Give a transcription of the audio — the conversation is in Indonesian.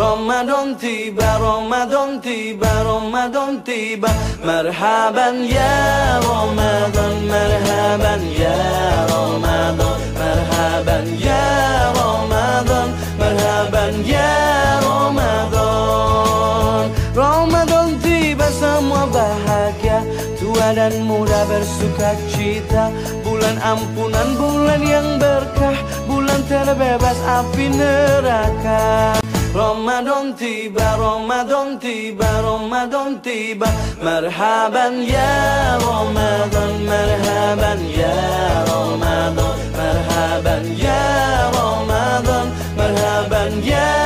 Ramadan tiba, Ramadan tiba, Ramadan tiba. Marhaban ya Ramadan, marhaban ya Ramadan. Marhaban ya Ramadan, marhaban ya Ramadan. Ramadan tiba semua bahagia. Tua dan muda bersuka cita. Bulan ampunan, bulan yang berkah. Bulan terbebas api neraka Ramadan tiba, Ramadan tiba, Ramadan tiba Marhaban ya Ramadan, marhaban ya Ramadan Marhaban ya Ramadan, marhaban ya